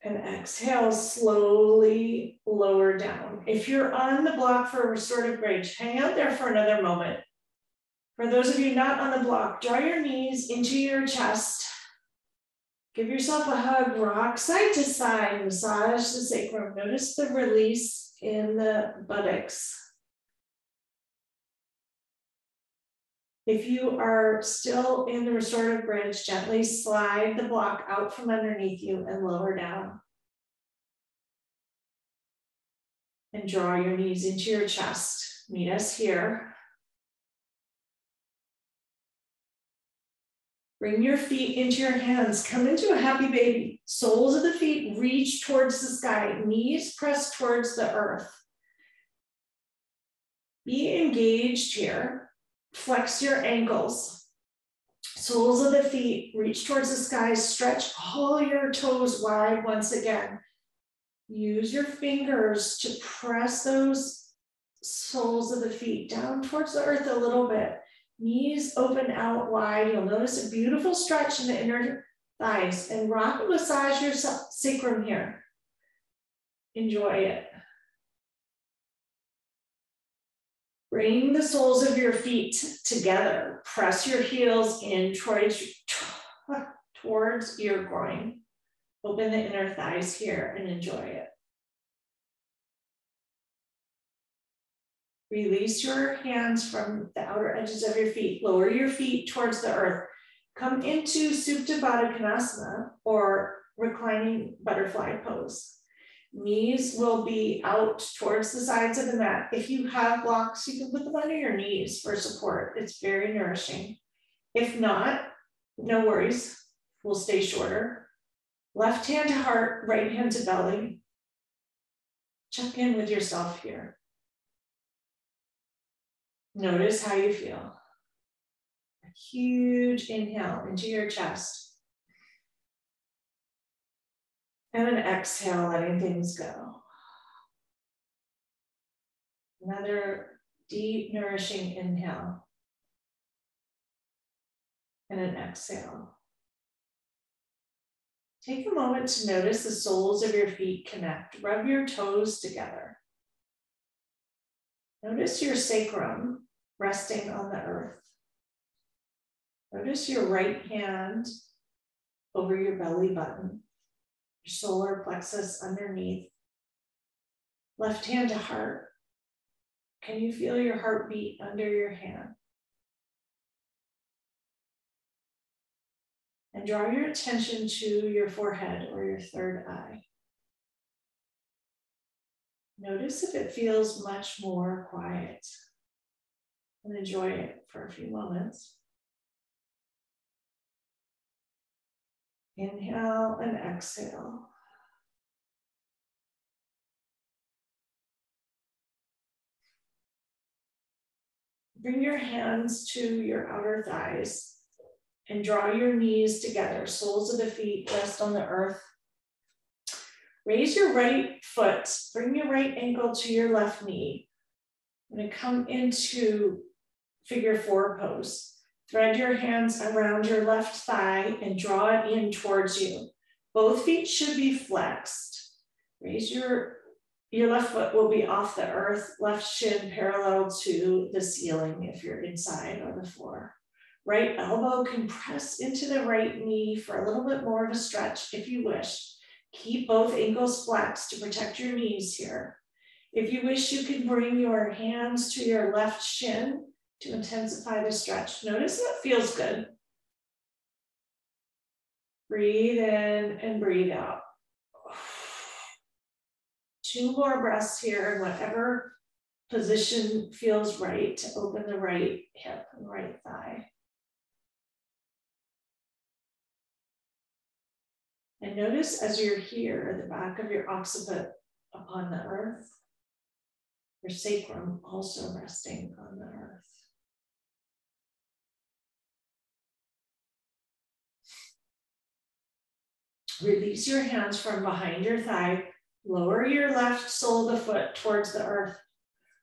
And exhale, slowly lower down. If you're on the block for a restorative bridge, hang out there for another moment. For those of you not on the block, draw your knees into your chest. Give yourself a hug, rock side to side, massage the sacrum. Notice the release in the buttocks. If you are still in the restorative bridge, gently slide the block out from underneath you and lower down. And draw your knees into your chest. Meet us here. Bring your feet into your hands. Come into a happy baby. Soles of the feet reach towards the sky. Knees press towards the earth. Be engaged here. Flex your ankles. Soles of the feet reach towards the sky. Stretch all your toes wide once again. Use your fingers to press those soles of the feet down towards the earth a little bit. Knees open out wide. You'll notice a beautiful stretch in the inner thighs and rock and massage your sacrum here. Enjoy it. Bring the soles of your feet together. Press your heels in towards, towards your groin. Open the inner thighs here and enjoy it. Release your hands from the outer edges of your feet. Lower your feet towards the earth. Come into Supta Baddha Konasana or reclining butterfly pose. Knees will be out towards the sides of the mat. If you have blocks, you can put them under your knees for support. It's very nourishing. If not, no worries. We'll stay shorter. Left hand to heart, right hand to belly. Check in with yourself here. Notice how you feel. A huge inhale into your chest. And an exhale, letting things go. Another deep, nourishing inhale. And an exhale. Take a moment to notice the soles of your feet connect. Rub your toes together. Notice your sacrum resting on the earth. Notice your right hand over your belly button, your solar plexus underneath. Left hand to heart. Can you feel your heartbeat under your hand? And draw your attention to your forehead or your third eye. Notice if it feels much more quiet and enjoy it for a few moments. Inhale and exhale. Bring your hands to your outer thighs and draw your knees together. Soles of the feet rest on the earth. Raise your right foot, bring your right ankle to your left knee. I'm gonna come into figure four pose. Thread your hands around your left thigh and draw it in towards you. Both feet should be flexed. Raise your, your left foot will be off the earth, left shin parallel to the ceiling if you're inside or the floor. Right elbow can press into the right knee for a little bit more of a stretch if you wish. Keep both ankles flexed to protect your knees here. If you wish, you can bring your hands to your left shin to intensify the stretch. Notice that feels good. Breathe in and breathe out. Two more breaths here in whatever position feels right to open the right hip and right thigh. And notice as you're here, the back of your occiput upon the earth, your sacrum also resting on the earth. Release your hands from behind your thigh. Lower your left sole of the foot towards the earth.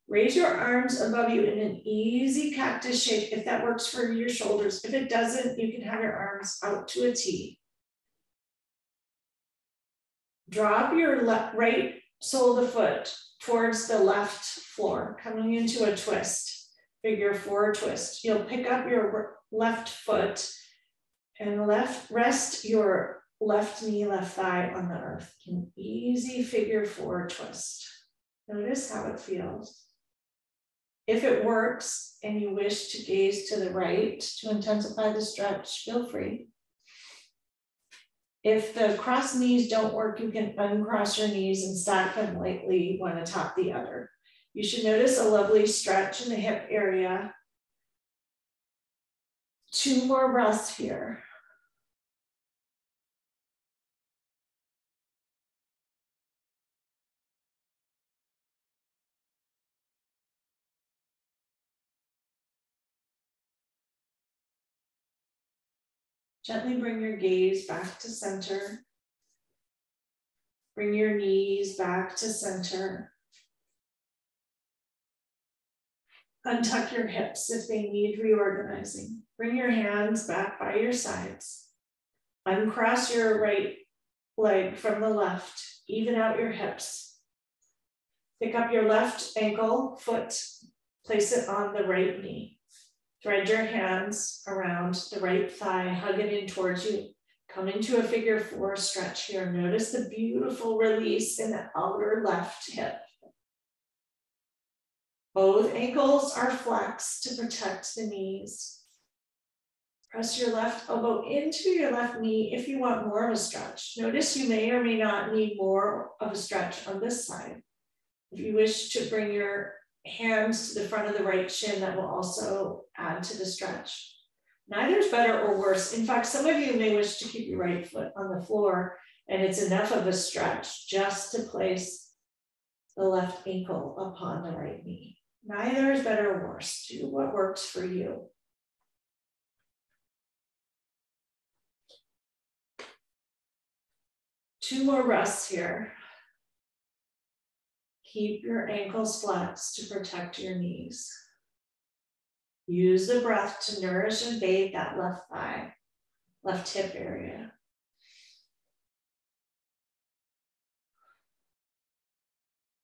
Raise your arms above you in an easy cactus shape if that works for your shoulders. If it doesn't, you can have your arms out to a T. Drop your left, right sole of the foot towards the left floor, coming into a twist, figure four twist. You'll pick up your left foot and left rest your left knee, left thigh on the earth. An easy figure four twist. Notice how it feels. If it works and you wish to gaze to the right to intensify the stretch, feel free. If the cross knees don't work, you can uncross your knees and stack them lightly one atop the other. You should notice a lovely stretch in the hip area. Two more breaths here. Gently bring your gaze back to center. Bring your knees back to center. Untuck your hips if they need reorganizing. Bring your hands back by your sides. Uncross your right leg from the left. Even out your hips. Pick up your left ankle, foot, place it on the right knee. Thread your hands around the right thigh, hug it in towards you. Come into a figure four stretch here. Notice the beautiful release in the outer left hip. Both ankles are flexed to protect the knees. Press your left elbow into your left knee if you want more of a stretch. Notice you may or may not need more of a stretch on this side. If you wish to bring your hands to the front of the right shin that will also add to the stretch. Neither is better or worse. In fact, some of you may wish to keep your right foot on the floor and it's enough of a stretch just to place the left ankle upon the right knee. Neither is better or worse. Do what works for you. Two more rests here. Keep your ankles flexed to protect your knees. Use the breath to nourish and bathe that left thigh, left hip area.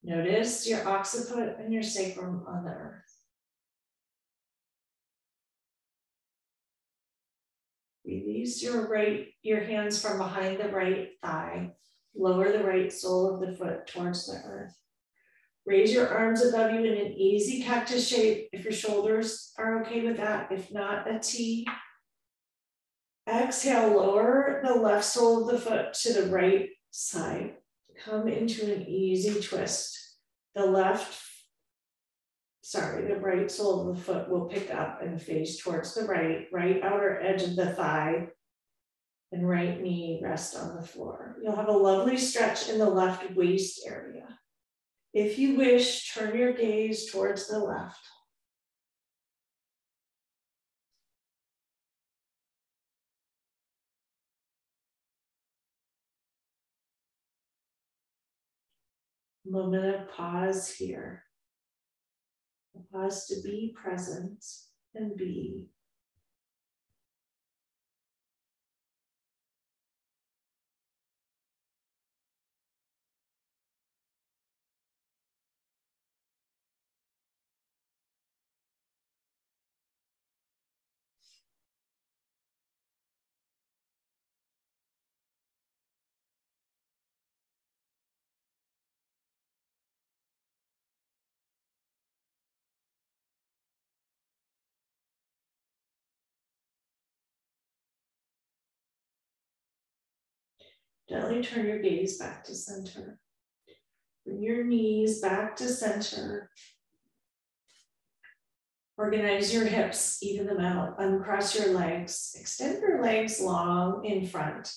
Notice your occiput and your sacrum on the earth. Release your right, your hands from behind the right thigh. Lower the right sole of the foot towards the earth. Raise your arms above you in an easy cactus shape if your shoulders are okay with that. If not, a T. Exhale, lower the left sole of the foot to the right side. Come into an easy twist. The left, sorry, the right sole of the foot will pick up and face towards the right, right outer edge of the thigh and right knee rest on the floor. You'll have a lovely stretch in the left waist area. If you wish, turn your gaze towards the left. Moment of pause here. Pause to be present and be Gently turn your gaze back to center. Bring your knees back to center. Organize your hips, even them out, uncross your legs, extend your legs long in front.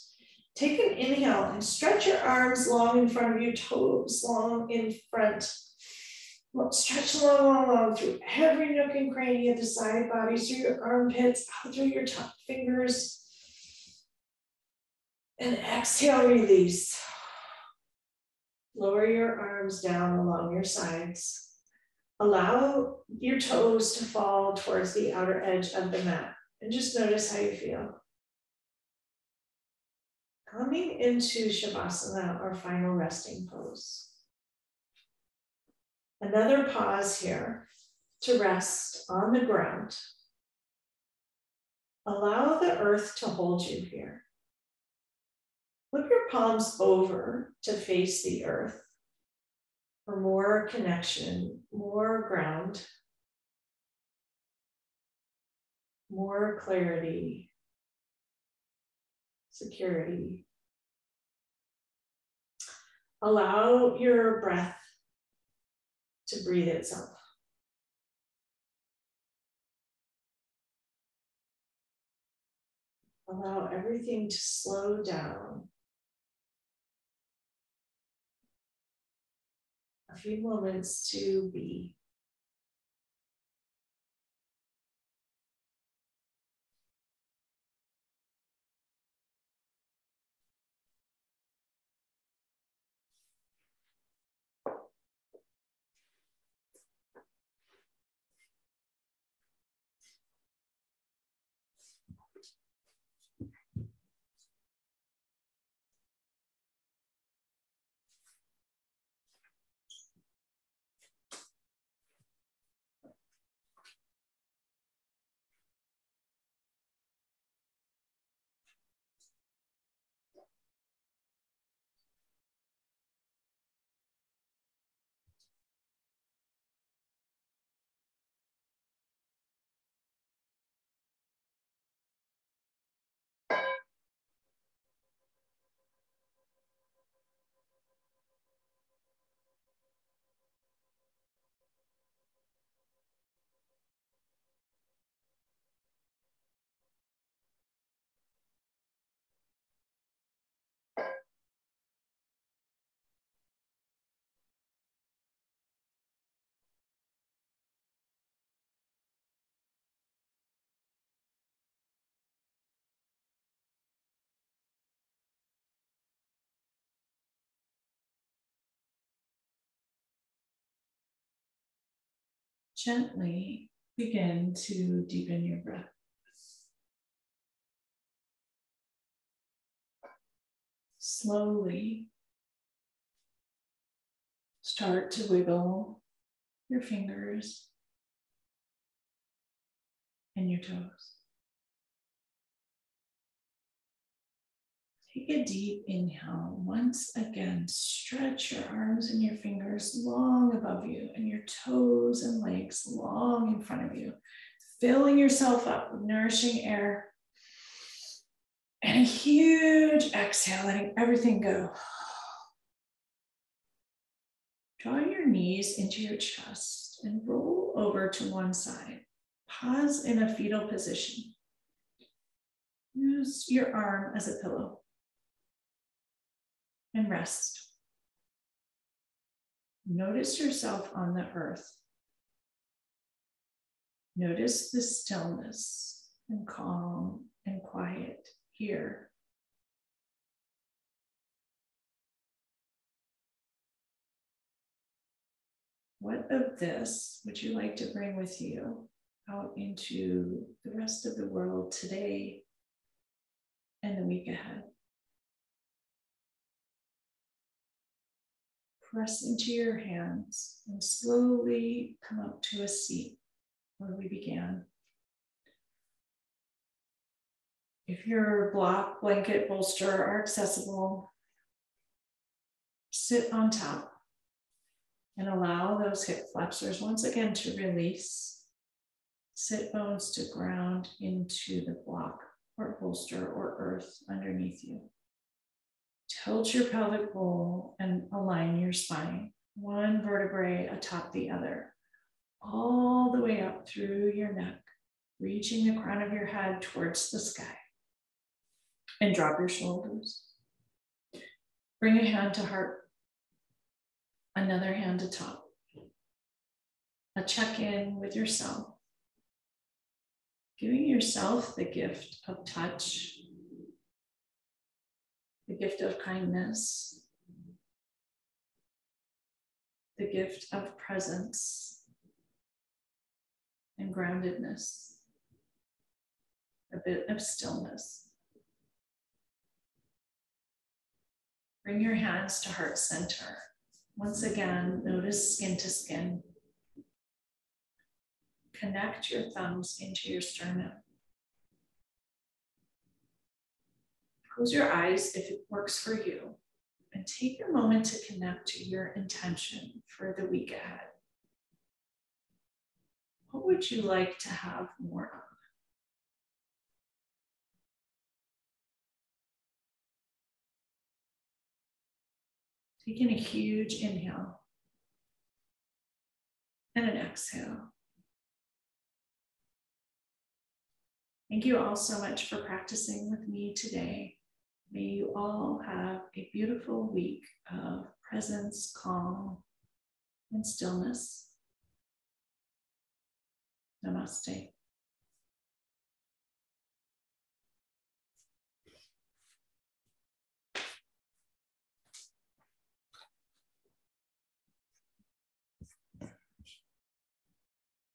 Take an inhale and stretch your arms long in front of you, toes long in front. Stretch long, long, long through every nook and cranny of the side body, through your armpits, out through your top fingers, and exhale, release. Lower your arms down along your sides. Allow your toes to fall towards the outer edge of the mat and just notice how you feel. Coming into Shavasana, our final resting pose. Another pause here to rest on the ground. Allow the earth to hold you here. Flip your palms over to face the earth. for more connection, more ground, more clarity, security. Allow your breath to breathe itself. Allow everything to slow down. Few moments to be. Gently begin to deepen your breath. Slowly start to wiggle your fingers and your toes. Take a deep inhale. Once again, stretch your arms and your fingers long above you and your toes and legs long in front of you, filling yourself up with nourishing air. And a huge exhale, letting everything go. Draw your knees into your chest and roll over to one side. Pause in a fetal position. Use your arm as a pillow and rest. Notice yourself on the earth. Notice the stillness and calm and quiet here. What of this would you like to bring with you out into the rest of the world today and the week ahead? Press into your hands and slowly come up to a seat where we began. If your block, blanket, bolster are accessible, sit on top and allow those hip flexors once again to release. Sit bones to ground into the block or bolster or earth underneath you. Tilt your pelvic bowl and align your spine, one vertebrae atop the other, all the way up through your neck, reaching the crown of your head towards the sky. And drop your shoulders. Bring a hand to heart, another hand to top. A check in with yourself, giving yourself the gift of touch the gift of kindness, the gift of presence and groundedness, a bit of stillness. Bring your hands to heart center. Once again, notice skin to skin. Connect your thumbs into your sternum. Close your eyes if it works for you and take a moment to connect to your intention for the week ahead. What would you like to have more of? Taking a huge inhale and an exhale. Thank you all so much for practicing with me today. May you all have a beautiful week of presence, calm, and stillness. Namaste.